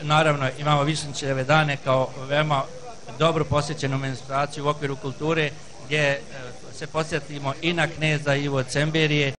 naravno imamo višnjićeve dane kao veoma dobro posjećenu menstruaciju u okviru kulture gdje e, se posjetimo i na Kneza Ivo Cemberije.